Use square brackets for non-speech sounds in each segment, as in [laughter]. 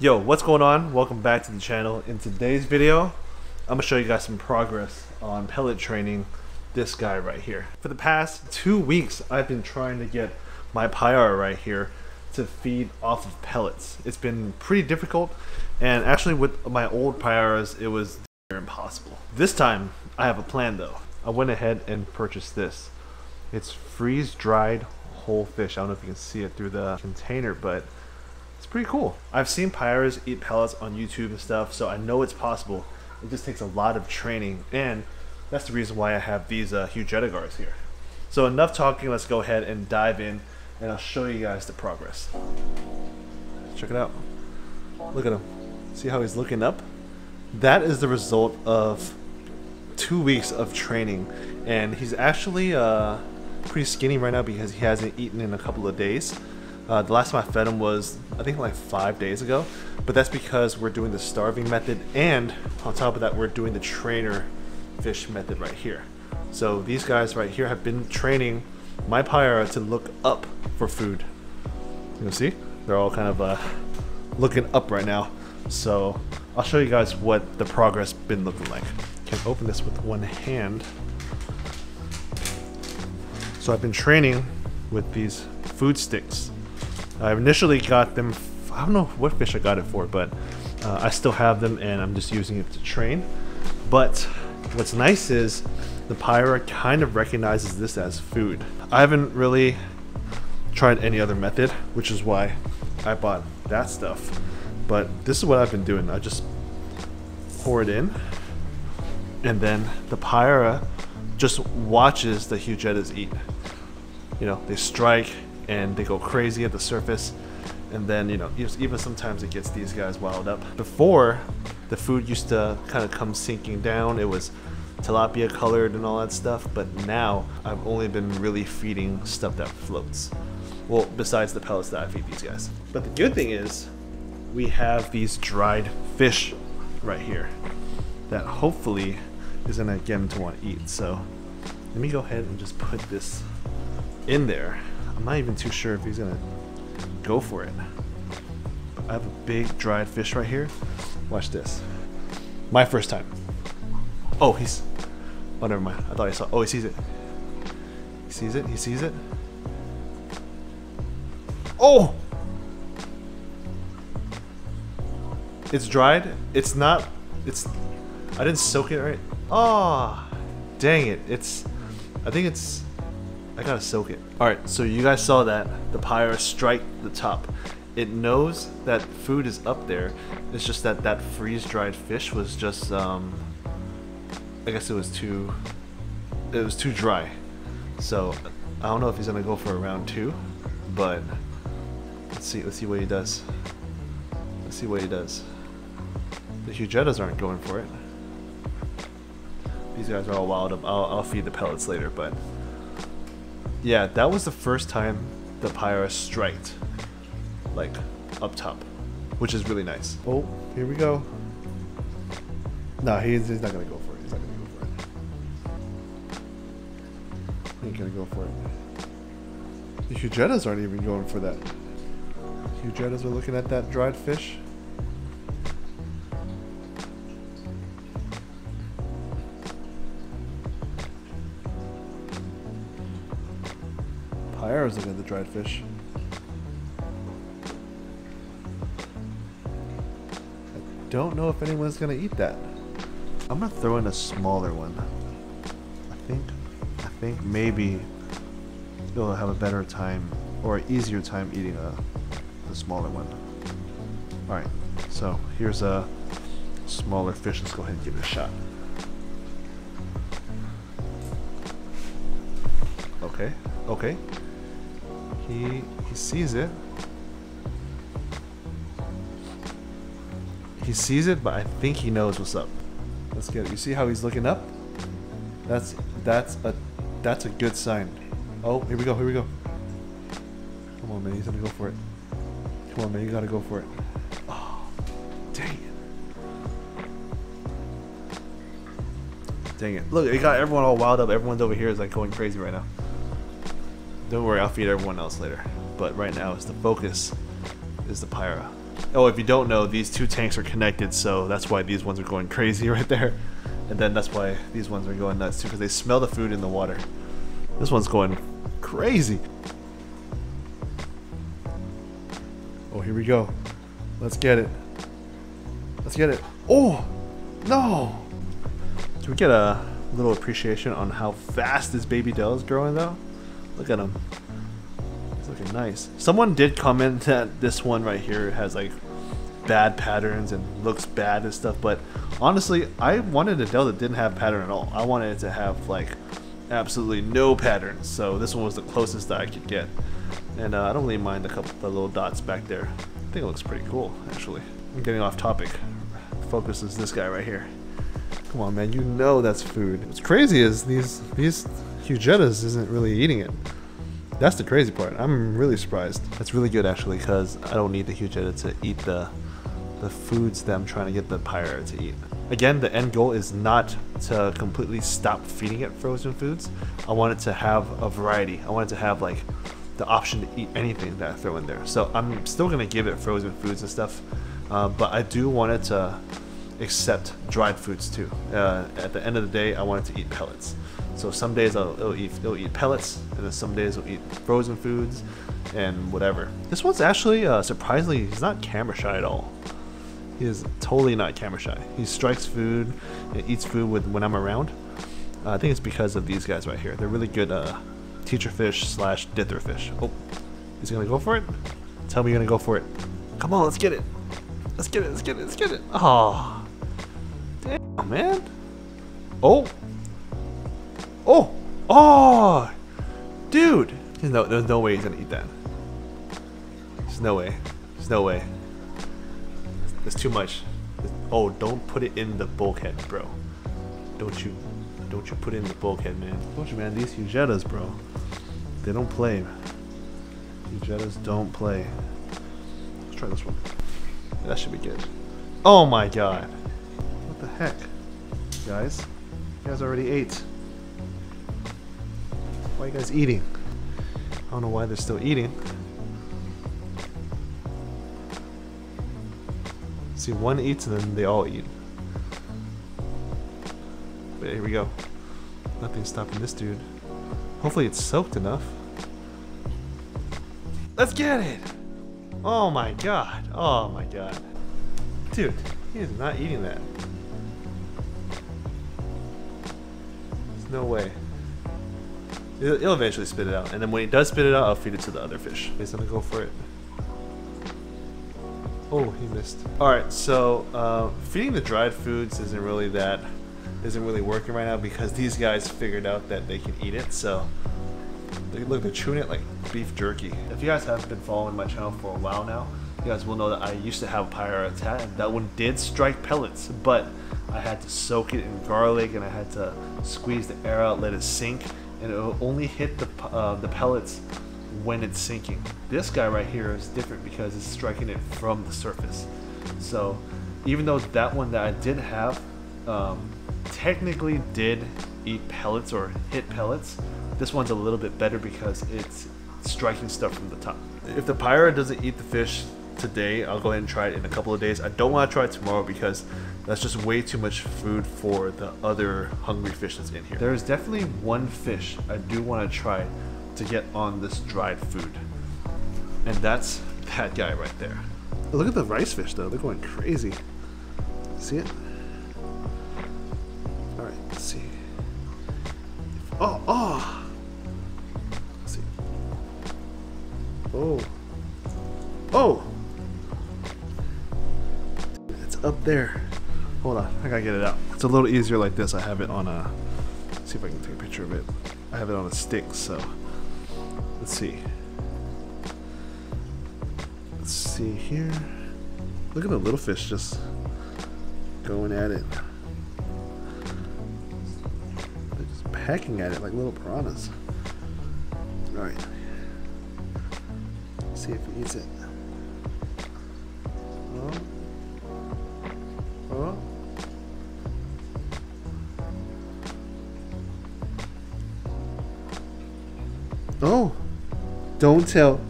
Yo, what's going on? Welcome back to the channel. In today's video, I'm gonna show you guys some progress on pellet training this guy right here. For the past two weeks, I've been trying to get my Payara right here to feed off of pellets. It's been pretty difficult, and actually with my old Payaras, it was impossible. This time, I have a plan though. I went ahead and purchased this. It's freeze-dried whole fish. I don't know if you can see it through the container, but it's pretty cool. I've seen Payaras eat pellets on YouTube and stuff, so I know it's possible. It just takes a lot of training, and that's the reason why I have these uh, Hujeta gars here. So enough talking, let's go ahead and dive in, and I'll show you guys the progress. Check it out. Look at him. See how he's looking up? That is the result of two weeks of training, and he's actually uh, pretty skinny right now because he hasn't eaten in a couple of days. Uh, the last time I fed him was, I think, like five days ago. But that's because we're doing the starving method, and on top of that, we're doing the trainer fish method right here. So these guys right here have been training my Payara to look up for food. You see? They're all kind of uh, looking up right now. So I'll show you guys what the progress been looking like. Can open this with one hand. So I've been training with these food sticks I initially got them, I don't know what fish I got it for, but uh, I still have them and I'm just using it to train. But what's nice is the Pyra kind of recognizes this as food. I haven't really tried any other method, which is why I bought that stuff. But this is what I've been doing. I just pour it in and then the Pyra just watches the Hujetas eat. You know, they strike, and they go crazy at the surface. And then you know even sometimes it gets these guys wild up. Before the food used to kind of come sinking down. It was tilapia colored and all that stuff. But now I've only been really feeding stuff that floats. Well besides the pellets that I feed these guys. But the good thing is we have these dried fish right here that hopefully is gonna get them to want to eat. So let me go ahead and just put this in there I'm not even too sure if he's gonna go for it. I have a big dried fish right here. Watch this. My first time. Oh, he's. Oh, never mind. I thought I saw. Oh, he sees it. He sees it. He sees it. Oh! It's dried. It's not. It's. I didn't soak it right. Oh, dang it. It's. I think it's I gotta soak it. Alright, so you guys saw that. The Payara strike the top. It knows that food is up there. It's just that that freeze-dried fish was just, um, I guess it was too, it was too dry. So, I don't know if he's gonna go for a round two, but let's see, let's see what he does. Let's see what he does. The Hujetas aren't going for it. These guys are all wild up. I'll, I'll feed the pellets later, but yeah, that was the first time the Payara striked, like, up top, which is really nice. Oh, here we go. No, he's, he's not gonna go for it. He's not gonna go for it. He ain't gonna go for it. The Hujetas aren't even going for that. Hujetas are looking at that dried fish. Looking at the dried fish. I don't know if anyone's gonna eat that. I'm gonna throw in a smaller one. I think, I think maybe they'll have a better time or easier time eating a, smaller one. All right, so here's a smaller fish. Let's go ahead and give it a shot. Okay, okay. He he sees it. He sees it, but I think he knows what's up. Let's get it. You see how he's looking up? That's that's a that's a good sign. Oh, here we go, here we go. Come on man, he's gonna go for it. Come on man, you gotta go for it. Oh dang it. Dang it. Look, it got everyone all wild up. Everyone's over here is like going crazy right now. Don't worry, I'll feed everyone else later. But right now, it's the focus is the Pyra. Oh, if you don't know, these two tanks are connected, so that's why these ones are going crazy [laughs] right there. And then that's why these ones are going nuts too, because they smell the food in the water. This one's going crazy. Oh, here we go. Let's get it. Let's get it. Oh, no. Do we get a little appreciation on how fast this baby Dell is growing though? Look at him. He's looking nice. Someone did comment that this one right here has like bad patterns and looks bad and stuff, but honestly, I wanted a Dell that didn't have pattern at all. I wanted it to have like absolutely no patterns, so this one was the closest that I could get. And uh, I don't really mind a couple the little dots back there. I think it looks pretty cool, actually. I'm getting off topic. Focus is this guy right here. Come on, man, you know that's food. What's crazy is these these Hujetas isn't really eating it. That's the crazy part. I'm really surprised. That's really good actually, because I don't need the Hujeta to eat the the foods that I'm trying to get the Pyra to eat. Again, the end goal is not to completely stop feeding it frozen foods. I want it to have a variety. I want it to have like the option to eat anything that I throw in there. So I'm still gonna give it frozen foods and stuff, uh, but I do want it to accept dried foods too. Uh, at the end of the day, I want it to eat pellets. So some days I'll, it'll eat it'll eat pellets, and then some days it'll eat frozen foods, and whatever. This one's actually uh, surprisingly he's not camera shy at all. He is totally not camera shy. He strikes food, and eats food with when I'm around. Uh, I think it's because of these guys right here. They're really good uh, teacher fish slash dither fish. Oh, he's gonna go for it. Tell me you're gonna go for it. Come on, let's get it. Let's get it. Let's get it. Let's get it. Oh, damn, man. Oh, oh, oh, dude. There's no, there's no way he's gonna eat that. There's no way. There's no way. There's too much. Oh, don't put it in the bulkhead, bro. Don't you, don't you put it in the bulkhead, man. Don't you, man? These Hujetas, bro. They don't play. Hujetas don't play. Let's try this one. That should be good. Oh my god. What the heck? Guys? You guys already ate. Why are you guys eating? I don't know why they're still eating. See, one eats and then they all eat. But here we go. Nothing's stopping this dude. Hopefully it's soaked enough. Let's get it! Oh my god. Oh my god. Dude, he is not eating that. There's no way. He'll he'll eventually spit it out. And then when he does spit it out, I'll feed it to the other fish. He's gonna go for it. Oh, he missed. All right, so uh, feeding the dried foods isn't really that isn't really working right now because these guys figured out that they can eat it. So they, look, they're chewing it like beef jerky. If you guys have been following my channel for a while now, you guys will know that I used to have a Pyra tat, and that one did strike pellets, but I had to soak it in garlic and I had to squeeze the air out, let it sink, and it will only hit the uh, the pellets when it's sinking. This guy right here is different because it's striking it from the surface. So even though that one that I did have um, technically did eat pellets or hit pellets, this one's a little bit better because it's striking stuff from the top. If the Pyra doesn't eat the fish today, I'll go ahead and try it in a couple of days. I don't want to try it tomorrow because that's just way too much food for the other hungry fish that's in here. There is definitely one fish I do want to try to get on this dried food. And that's that guy right there. Look at the rice fish though, they're going crazy. See it? Alright, let's see. Oh, oh! Let's see. Oh. Oh! Up there. Hold on, I gotta get it out. It's a little easier like this. I have it on a. see if I can take a picture of it. I have it on a stick, so let's see. Let's see here. Look at the little fish just going at it. They're just pecking at it like little piranhas. Alright. See if he eats it. Oh. Don't tell.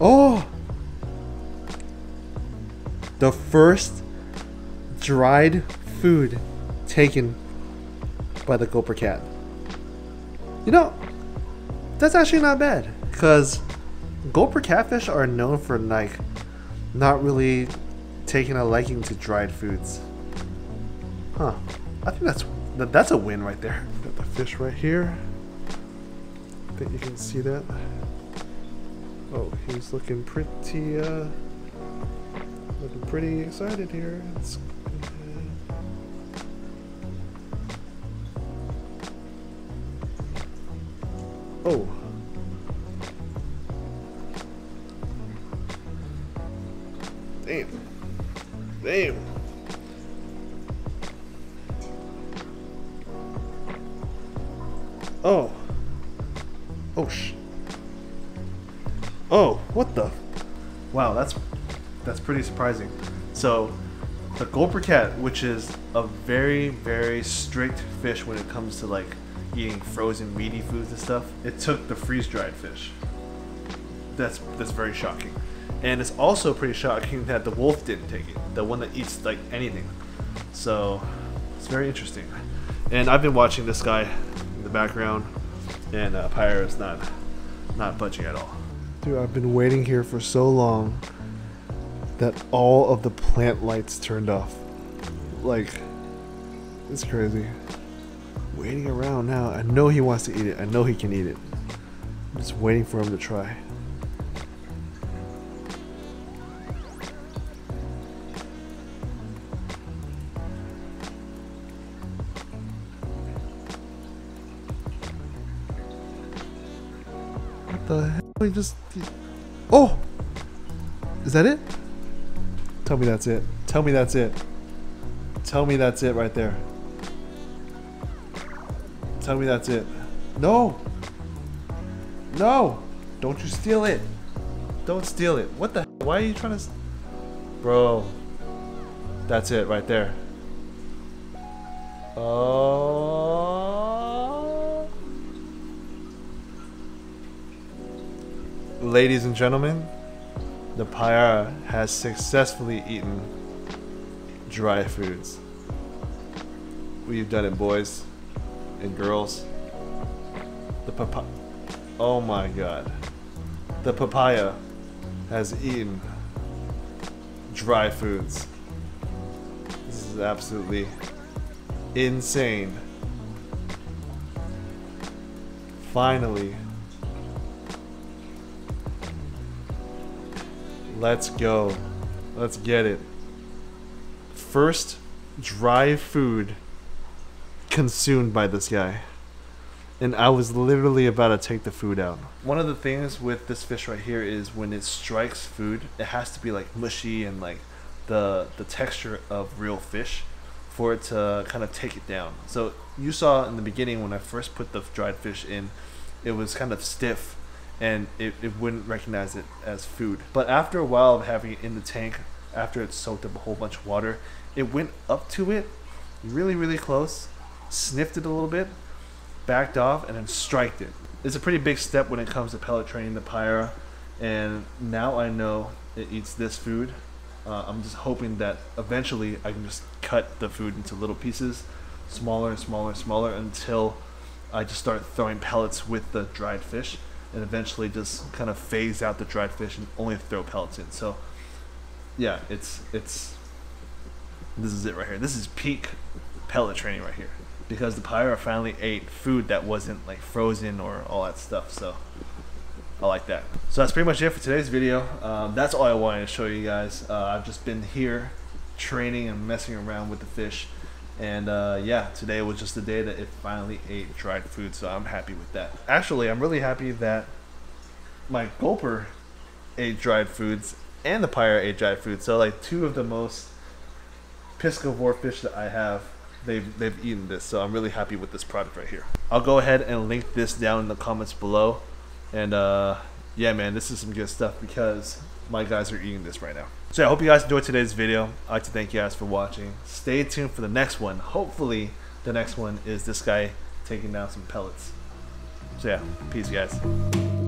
Oh. The first dried food taken by the gulper cat. You know, that's actually not bad because gulper catfish are known for like not really taking a liking to dried foods. Huh. I think that's that's a win right there. Got the fish right here. I think you can see that. Oh, he's looking pretty uh looking pretty excited here. It's, Oh. Damn. Damn. Oh, what the? Wow, that's that's pretty surprising. So, the gulper cat, which is a very very strict fish when it comes to like eating frozen meaty foods and stuff, it took the freeze dried fish. That's that's very shocking. And it's also pretty shocking that the wolf didn't take it, the one that eats like anything. So it's very interesting. And I've been watching this guy in the background, and uh, Pyre is not not budging at all. Dude, I've been waiting here for so long that all of the plant lights turned off. Like, it's crazy. Waiting around now. I know he wants to eat it. I know he can eat it. I'm just waiting for him to try. The hell? He just. He... Oh! Is that it? Tell me that's it. Tell me that's it. Tell me that's it right there. Tell me that's it. No! No! Don't you steal it! Don't steal it. What the hell? Why are you trying to. Bro. That's it right there. Oh. Ladies and gentlemen, the Payara has successfully eaten dry foods. We've done it, boys and girls. The papaya. Oh my god. The papaya has eaten dry foods. This is absolutely insane. Finally, Let's go. Let's get it. First dry food consumed by this guy. And I was literally about to take the food out. One of the things with this fish right here is when it strikes food, it has to be like mushy and like the the texture of real fish for it to kind of take it down. So you saw in the beginning when I first put the dried fish in, it was kind of stiff and it, it wouldn't recognize it as food. But after a while of having it in the tank, after it soaked up a whole bunch of water, it went up to it really, really close, sniffed it a little bit, backed off, and then striked it. It's a pretty big step when it comes to pellet training the Pyra, and now I know it eats this food. Uh, I'm just hoping that eventually I can just cut the food into little pieces, smaller and smaller and smaller, until I just start throwing pellets with the dried fish and eventually just kind of phase out the dried fish and only throw pellets in. So, yeah, it's it's this is it right here. This is peak pellet training right here because the Payara finally ate food that wasn't like frozen or all that stuff. So. I like that. So that's pretty much it for today's video. Um, that's all I wanted to show you guys. Uh, I've just been here training and messing around with the fish. And uh, yeah, today was just the day that it finally ate dried food, so I'm happy with that. Actually, I'm really happy that my gulper ate dried foods and the Payara ate dried food. So like two of the most piscivore fish that I have, they've they've eaten this. So I'm really happy with this product right here. I'll go ahead and link this down in the comments below. And uh, yeah, man, this is some good stuff because my guys are eating this right now. So I hope you guys enjoyed today's video. I'd like to thank you guys for watching. Stay tuned for the next one. Hopefully, the next one is this guy taking down some pellets. So yeah, peace, guys.